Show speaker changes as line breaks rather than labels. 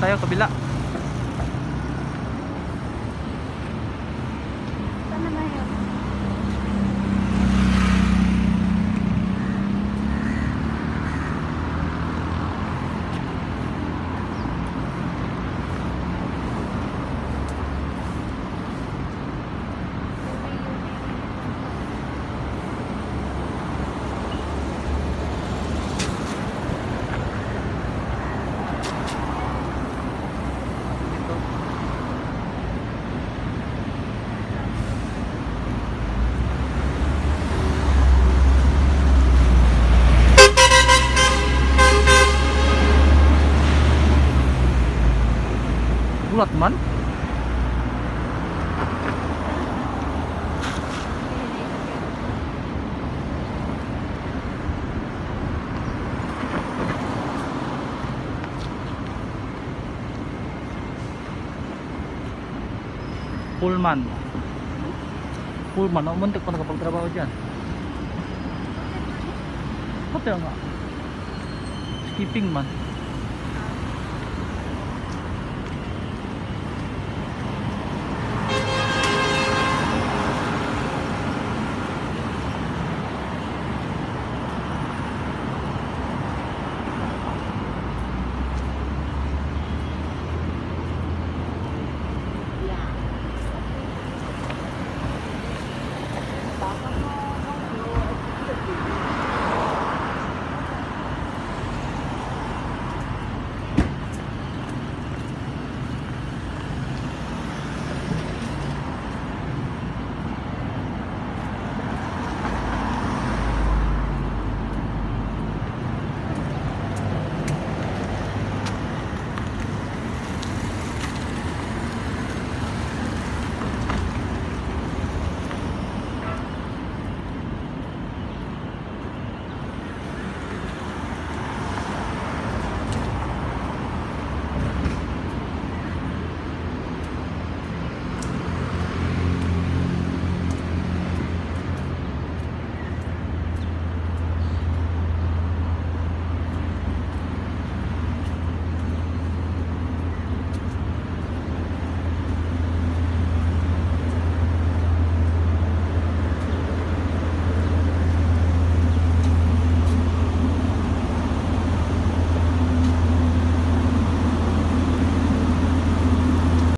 tayo kabila. Gulat man. Pullman. Pullman, oh, muntik pa nakapagtrabaho dyan. Hotel nga. Skipping man.